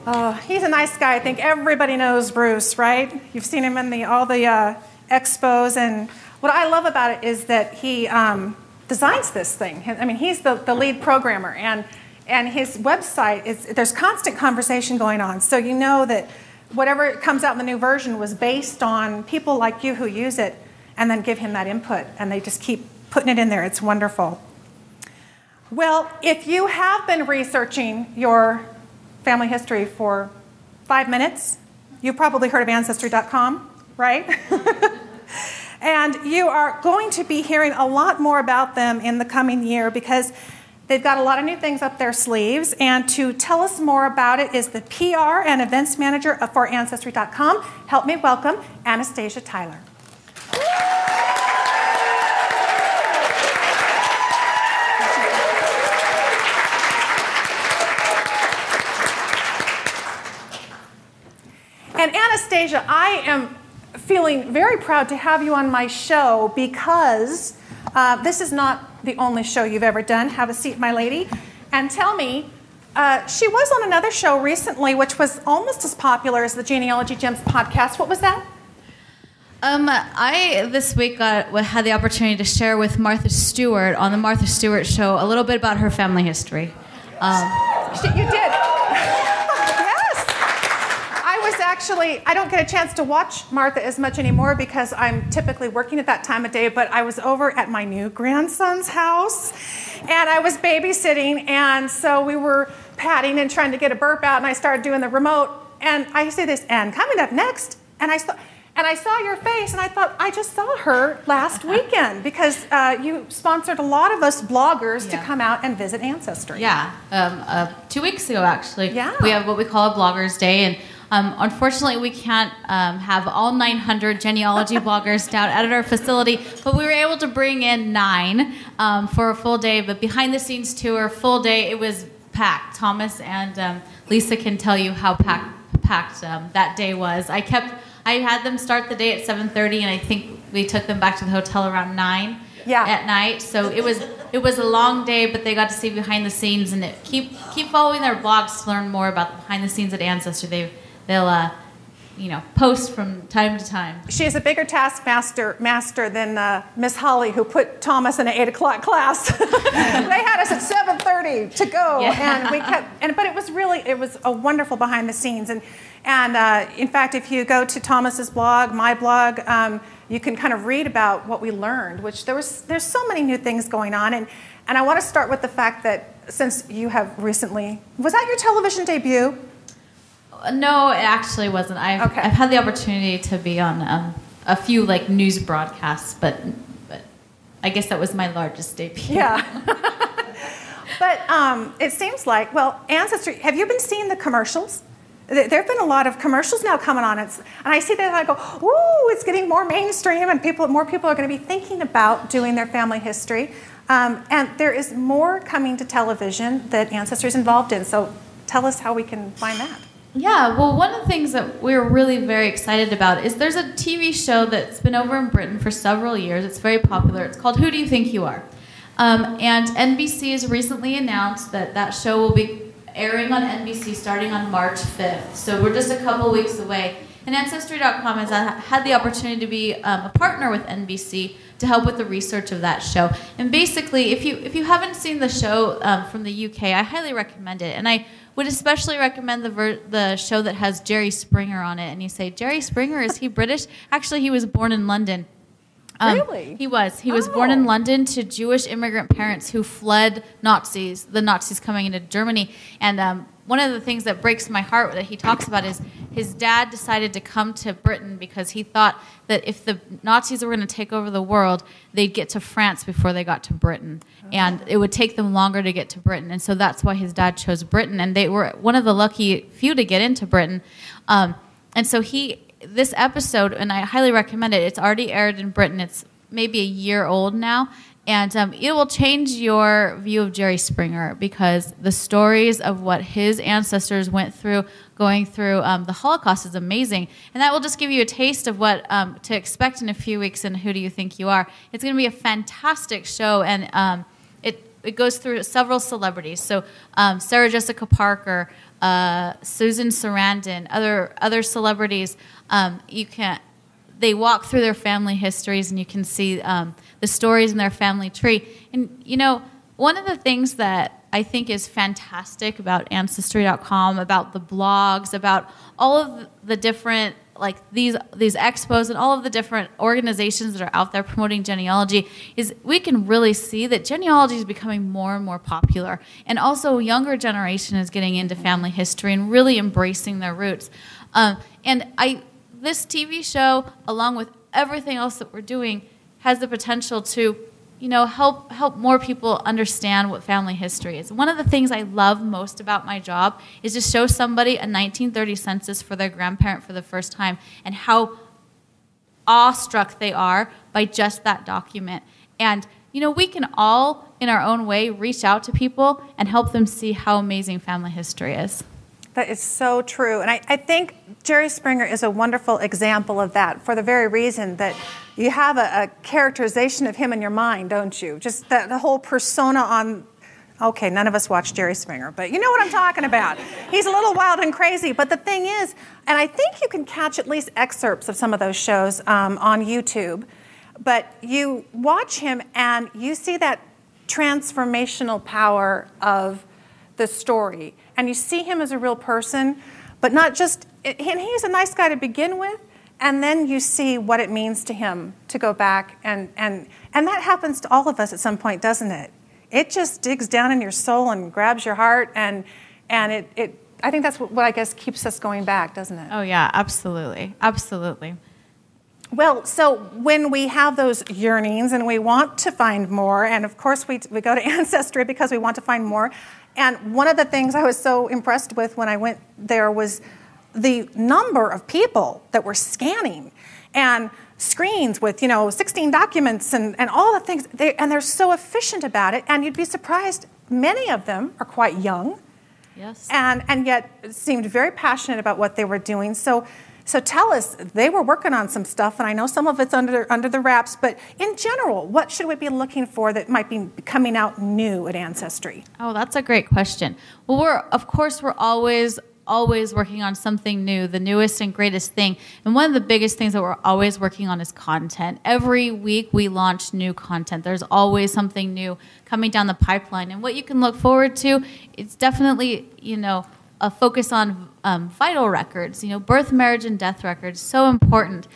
Oh, he's a nice guy. I think everybody knows Bruce, right? You've seen him in the all the uh, expos, and what I love about it is that he um, designs this thing. I mean, he's the, the lead programmer, and and his website is there's constant conversation going on. So you know that whatever comes out in the new version was based on people like you who use it, and then give him that input, and they just keep putting it in there. It's wonderful. Well, if you have been researching your family history for five minutes, you've probably heard of Ancestry.com, right? *laughs* and you are going to be hearing a lot more about them in the coming year because they've got a lot of new things up their sleeves. And to tell us more about it is the PR and events manager for Ancestry.com. Help me welcome Anastasia Tyler. And Anastasia, I am feeling very proud to have you on my show because uh, this is not the only show you've ever done. Have a seat, my lady. And tell me, uh, she was on another show recently, which was almost as popular as the Genealogy Gems podcast. What was that? Um, I this week got had the opportunity to share with Martha Stewart on the Martha Stewart show a little bit about her family history. Um, You did. *laughs* yes. I was actually, I don't get a chance to watch Martha as much anymore because I'm typically working at that time of day, but I was over at my new grandson's house and I was babysitting. And so we were patting and trying to get a burp out, and I started doing the remote. And I say this, and coming up next, and I saw. And I saw your face, and I thought I just saw her last *laughs* weekend because uh, you sponsored a lot of us bloggers to come out and visit Ancestry. Yeah, um, uh, two weeks ago actually. Yeah. We have what we call a Bloggers Day, and um, unfortunately we can't um, have all 900 genealogy *laughs* bloggers down at our facility, but we were able to bring in nine um, for a full day. But behind the scenes tour, full day, it was packed. Thomas and um, Lisa can tell you how packed packed um, that day was. I kept. I had them start the day at 7:30, and I think we took them back to the hotel around nine Yeah. at night. So it was it was a long day, but they got to see behind the scenes and it, keep keep following their blogs to learn more about the behind the scenes at Ancestry. They they'll uh, you know post from time to time. She is a bigger taskmaster master master than uh, Miss Holly, who put Thomas in an eight o'clock class. *laughs* they had us at seven thirty to go, Yeah. and we kept. And but it was really it was a wonderful behind the scenes, and and uh, in fact, if you go to Thomas's blog, my blog. Um, you can kind of read about what we learned, which there was there's so many new things going on, and and I want to start with the fact that since you have recently was that your television debut? No, it actually wasn't. I've, I've had the opportunity to be on um, a few like news broadcasts, but but I guess that was my largest debut. Yeah. *laughs* *laughs* But um, it seems like, well, Ancestry, have you been seeing the commercials? There have been a lot of commercials now coming on. It's, and I see that and I go, ooh, it's getting more mainstream, and people, more people are going to be thinking about doing their family history. Um, and there is more coming to television that Ancestry is involved in. So tell us how we can find that. Yeah, well, one of the things that we're really very excited about is there's a TV show that's been over in Britain for several years. It's very popular. It's called Who Do You Think You Are? Um, and NBC has recently announced that that show will be airing on NBC starting on March 5th. So we're just a couple weeks away. And Ancestry.com has had the opportunity to be um, a partner with NBC to help with the research of that show. And basically, if you if you haven't seen the show um, from the UK, I highly recommend it. And I would especially recommend the ver- the show that has Jerry Springer on it. And you say, Jerry Springer is he British? *laughs* Actually, he was born in London. Um, Really? He was. He was born in London to Jewish immigrant parents who fled Nazis, the Nazis coming into Germany. And um, one of the things that breaks my heart that he talks about is his dad decided to come to Britain because he thought that if the Nazis were going to take over the world, they'd get to France before they got to Britain. And it would take them longer to get to Britain. And so that's why his dad chose Britain. And they were one of the lucky few to get into Britain. Um, and so he this episode, and I highly recommend it. It's already aired in Britain. It's maybe a year old now, and um, it will change your view of Jerry Springer because the stories of what his ancestors went through, going through um, the Holocaust, is amazing, and that will just give you a taste of what um, to expect in a few weeks. And who do you think you are? It's going to be a fantastic show, and um, it it goes through several celebrities. So um, Sarah Jessica Parker, uh, Susan Sarandon, other other celebrities. Um, you can they walk through their family histories, and you can see um, the stories in their family tree. And you know, one of the things that I think is fantastic about Ancestry.com, about the blogs, about all of the different like these these expos and all of the different organizations that are out there promoting genealogy is we can really see that genealogy is becoming more and more popular and also younger generation is getting into family history and really embracing their roots um, and i this tv show along with everything else that we're doing has the potential to you know help help more people understand what family history is. One of the things i love most about my job is to show somebody a 1930 census for their grandparent for the first time and how awestruck they are by just that document. And you know we can all in our own way reach out to people and help them see how amazing family history is. That is so true. And I, I think Jerry Springer is a wonderful example of that for the very reason that you have a, a characterization of him in your mind, don't you? Just the, the whole persona on. Okay, none of us watch Jerry Springer, but you know what I'm talking about. He's a little wild and crazy. But the thing is, and I think you can catch at least excerpts of some of those shows um, on YouTube, but you watch him and you see that transformational power of the story. And you see him as a real person, but not just, and he's a nice guy to begin with, and then you see what it means to him to go back. And, and, and that happens to all of us at some point, doesn't it? It just digs down in your soul and grabs your heart, and, and it, it, I think that's what, what I guess keeps us going back, doesn't it? oh yeah absolutely absolutely Well, so when we have those yearnings and we want to find more, and of course we, we go to *laughs* Ancestry because we want to find more. And one of the things I was so impressed with when I went there was the number of people that were scanning and screens with, you know, 16 documents and, and all the things. They, and they're so efficient about it. And you'd be surprised, many of them are quite young yes and, and yet seemed very passionate about what they were doing. So So tell us, they were working on some stuff, and I know some of it's under under the wraps. But in general, what should we be looking for that might be coming out new at Ancestry? Oh, that's a great question. Well, we're of course we're always always working on something new, the newest and greatest thing. And one of the biggest things that we're always working on is content. Every week we launch new content. There's always something new coming down the pipeline. And what you can look forward to, it's definitely, you know, a focus on um, vital records, you know, birth, marriage, and death records, so important.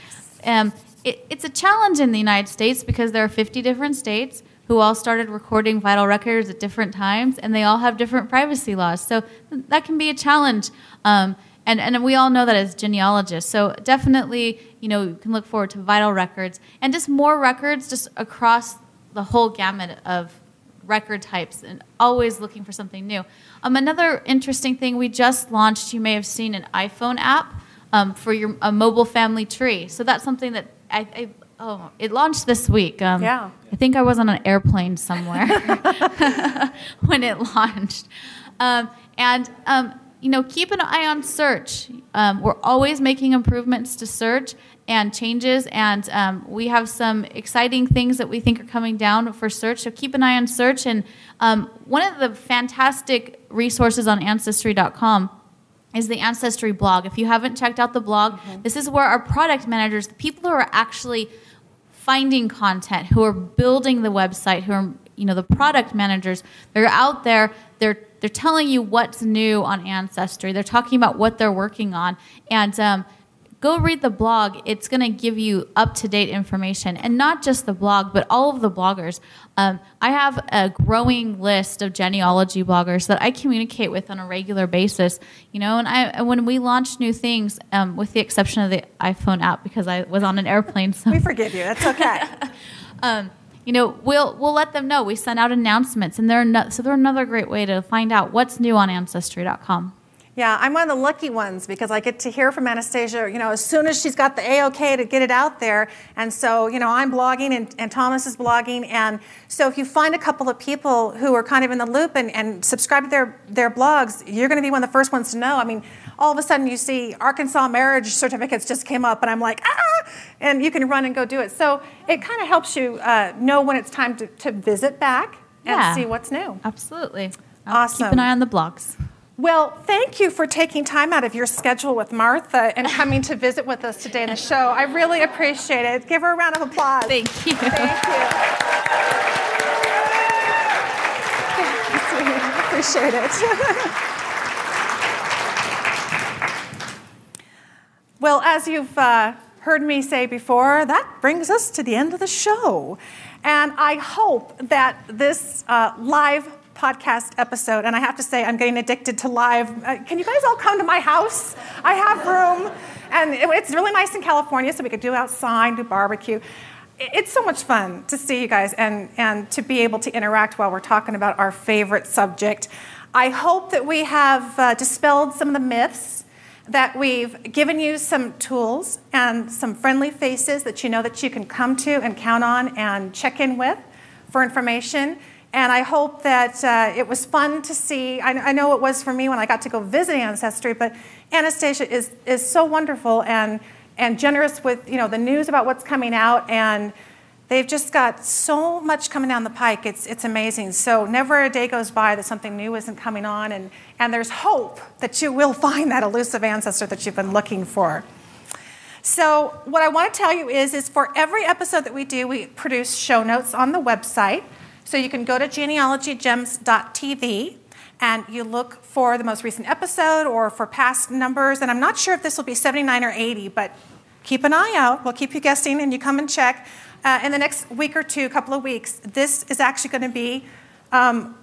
Um, it, it's a challenge in the United States because there are 50 different states who all started recording vital records at different times, and they all have different privacy laws. So that can be a challenge. Um, and, and we all know that as genealogists. So definitely, you know, you can look forward to vital records and just more records just across the whole gamut of record types and always looking for something new. Um, another interesting thing we just launched, you may have seen an iPhone app um, for your a mobile family tree. So that's something that I, I oh, it launched this week. Um, yeah. I think I was on an airplane somewhere *laughs* when it launched. Um, and um, you know, keep an eye on search. Um, we're always making improvements to search and changes, and um, we have some exciting things that we think are coming down for search. So keep an eye on search. And um, one of the fantastic resources on Ancestry.com is the Ancestry blog. If you haven't checked out the blog, mm-hmm. this is where our product managers, the people who are actually finding content, who are building the website, who are you know the product managers, they're out there. They're they're telling you what's new on Ancestry. They're talking about what they're working on, and um, go read the blog. It's going to give you up to date information, and not just the blog, but all of the bloggers. Um, I have a growing list of genealogy bloggers that I communicate with on a regular basis. You know, and I when we launch new things, um, with the exception of the iPhone app because I was on an airplane. So. We forgive you. That's okay. *laughs* um, you know, we'll we'll let them know. We send out announcements, and they're no, so they're another great way to find out what's new on Ancestry.com. Yeah, I'm one of the lucky ones because I get to hear from Anastasia, you know, as soon as she's got the A-OK to get it out there. And so, you know, I'm blogging and, and Thomas is blogging. And so if you find a couple of people who are kind of in the loop and, and subscribe to their, their blogs, you're going to be one of the first ones to know. I mean, all of a sudden you see Arkansas marriage certificates just came up and I'm like, ah, and you can run and go do it. So it kind of helps you uh, know when it's time to, to visit back and yeah, see what's new. Absolutely. Awesome. Keep an eye on the blogs. Well, thank you for taking time out of your schedule with Martha and coming to visit with us today in the show. I really appreciate it. Give her a round of applause. Thank you. Thank you. appreciate it. well, as you've uh, heard me say before, that brings us to the end of the show. And I hope that this uh, live podcast episode, and I have to say, I'm getting addicted to live. Uh, can you guys all come to my house? I have room, and it, it's really nice in California, so we could do outside, do barbecue. It's so much fun to see you guys and, and to be able to interact while we're talking about our favorite subject. I hope that we have uh, dispelled some of the myths, that we've given you some tools and some friendly faces that you know that you can come to and count on and check in with for information. And I hope that uh, it was fun to see. I, I, know it was for me when I got to go visit Ancestry, but Anastasia is, is so wonderful and, and generous with you know, the news about what's coming out. And they've just got so much coming down the pike. It's, it's amazing. So never a day goes by that something new isn't coming on. And, and there's hope that you will *laughs* find that elusive ancestor that you've been looking for. So what I want to tell you is, is for every episode that we do, we produce show notes on the website. So you can go to genealogygems.tv and you look for the most recent episode or for past numbers. And I'm not sure if this will be 79 or 80, but keep an eye out. We'll keep you guessing and you come and check. Uh, in the next week or two, couple of weeks, this is actually going to be um,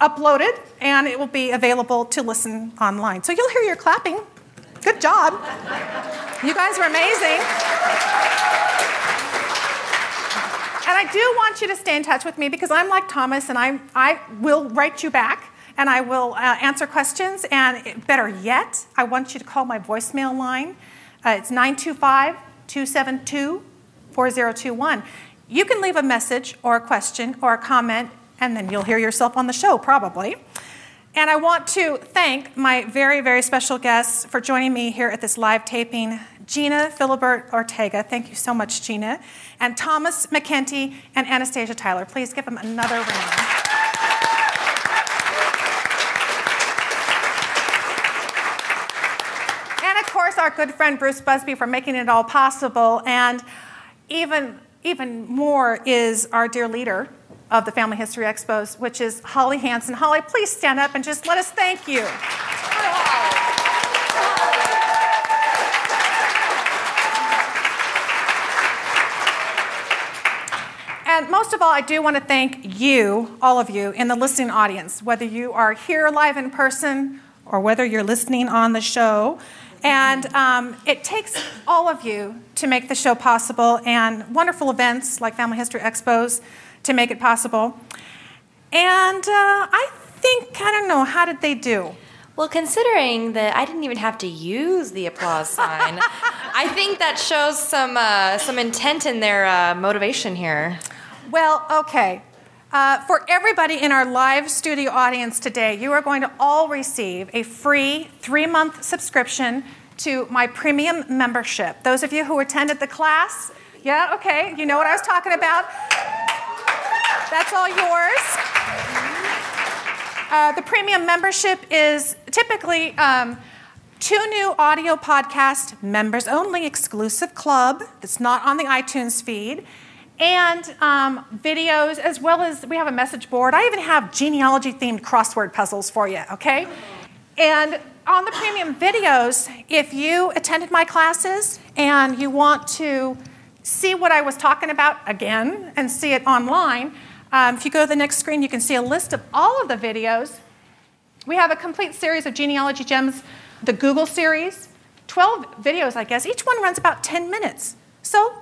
uploaded and it will be available to listen online. So you'll hear your clapping. Good job. You guys are amazing. And I do want you to stay in touch with me because I'm like Thomas and I, I will write you back and I will uh, answer questions. And better yet, I want you to call my voicemail line. Uh, it's 925 272 4021. You can leave a message or a question or a comment, and then you'll hear yourself on the show probably. And I want to thank my very, very special guests for joining me here at this live taping Gena Philibert Ortega. Thank you so much, Gena. And Thomas MacEntee and Anastasia Tyler. Please give them another round. And of course, our good friend Bruce Buzbee for making it all possible. And even, even more is our dear leader of the Family History Expos, which is Holly Hansen. Holly, please stand up and just let us thank you. And most of all, I do want to thank you, all of you, in the listening audience, whether you are here live in person or whether you're listening on the show. And um, it takes all of you to make the show possible, and wonderful events like Family History Expos to make it possible. And uh, I think, I don't know, how did they do? Well, considering that I didn't even have to use the applause *laughs* sign, I think that shows some uh, some intent in their uh, motivation here. Well, okay. Uh, for everybody in our live studio audience today, you are going to all receive a free three month subscription to my premium membership. Those of you who attended the class, yeah, okay, you know what I was talking about. That's all yours. Uh, the premium membership is typically um, two new audio podcast members only exclusive club that's not on the iTunes feed, and um, videos, as well as we have a message board. I even have genealogy themed crossword puzzles for you, okay? And on the premium videos, if you attended my classes and you want to see what I was talking about again and see it online, um, if you go to the next screen, you can see a list of all of the videos. We have a complete series of genealogy gems, the Google series, 12 videos, I guess. Each one runs about 10 minutes. So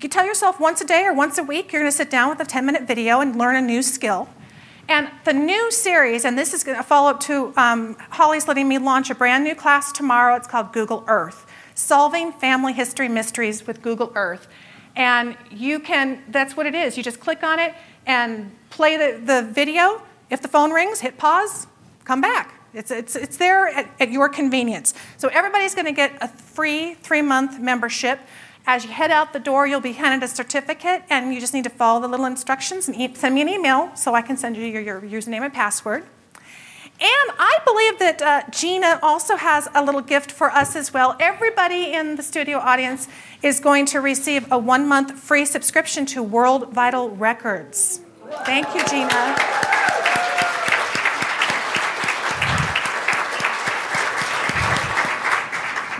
you tell yourself once a day or once a week, you're going to sit down with a 10 minute video and learn a new skill. And the new series, and this is to follow up to um, Holly's letting me launch a brand new class tomorrow. It's called Google Earth Solving Family History Mysteries with Google Earth. And you can, that's what it is. You just click on it and play the, the video. If the phone rings, hit pause, come back. It's, it's, it's there at, at your convenience. So everybody's going to get a free three month membership. As you head out the door, you'll be handed a certificate, and you just need to follow the little instructions and send me an email so I can send you your, your username and password. And I believe that uh, Gena also has a little gift for us as well. Everybody in the studio audience is going to receive a one month free subscription to World Vital Records. Thank you, Gena.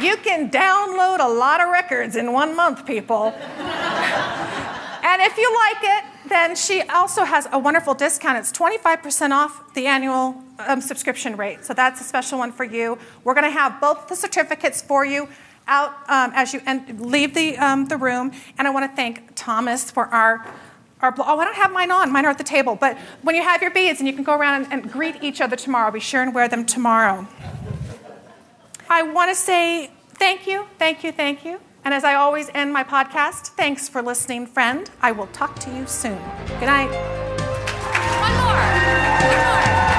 You can download a lot of records in one month, people. and if you like it, then she also has a wonderful discount. It's 25% off the annual um, subscription rate. So that's a special one for you. We're going to have both the certificates for you out um, as you en- leave the, um, the room. And I want to thank Thomas for our. Our, oh, I don't have mine on. Mine are at the table. But when you have your beads and you can go around and, and greet each other tomorrow, be sure and wear them tomorrow. I want to say thank you, thank you, thank you. And as I always end my podcast, thanks for listening, friend. I will talk to you soon. Good night. One more. One more.